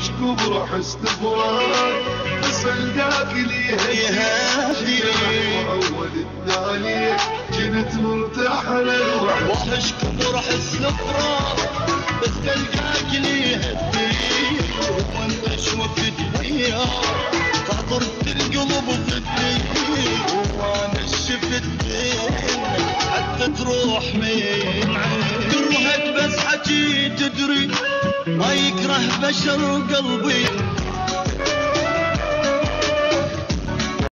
وحش كبر حس فراق بس القاك لي يهدي اول الثاني كنت مرتاح للوحش وحش كبر حس فراق بس تلقاك لي هدي وانت شوفت وياه خاطرت القلب فدي وأنا شفت حتى تروح من عين كرهت بس حكي تدري. بشر قلبي